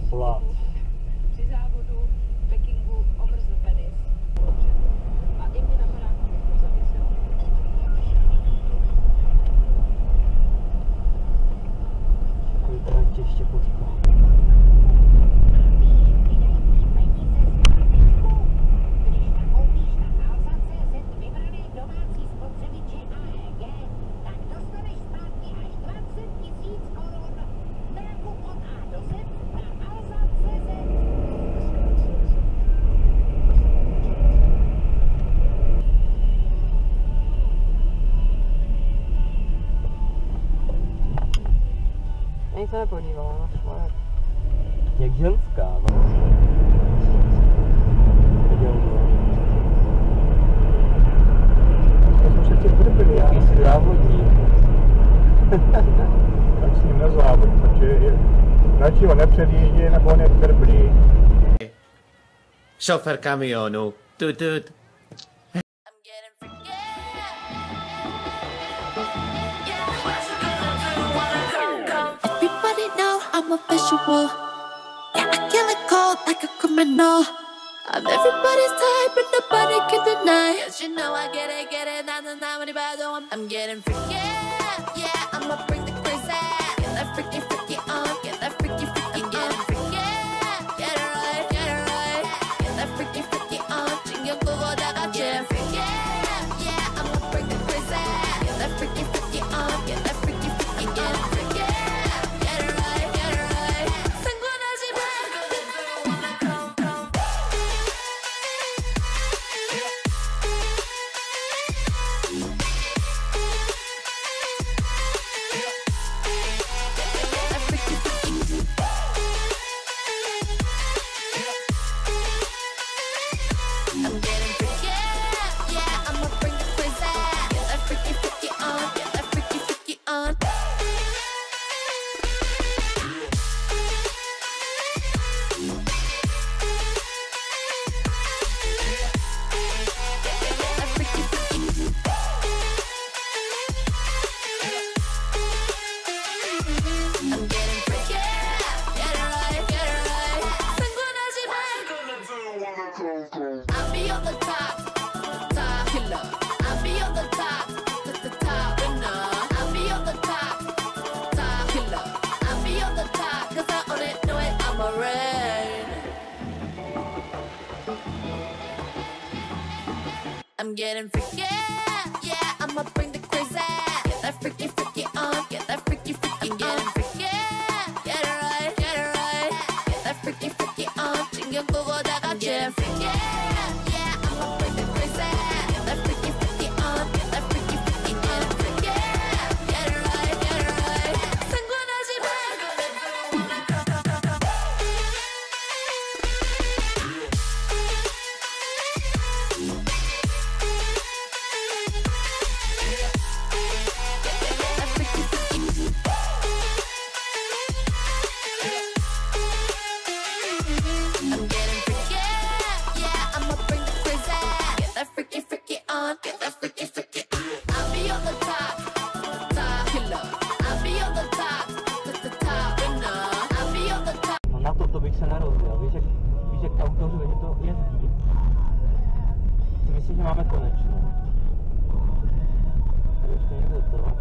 you. ani se nepodívala, na šmarek. Jak ženská, no. Já. Závodní. tak s ním nezávod, protože je, radši ho nepředjíždí, nebo on je. Šofer kamionu, tut, tut. visual. Yeah, I kill it cold like a criminal. I'm everybody's type, but nobody can deny. Cause you know I get it, get it, not, not, not, I'm getting freaky. Yeah, I'm a Getting freaky. Yeah, I'ma bring the crazy. That freaky, freaky. na to, to bych se narodil. Víš, jak, víš, jak ta autoři to jezdí. Myslím, že máme konečnou. Ještě někde to.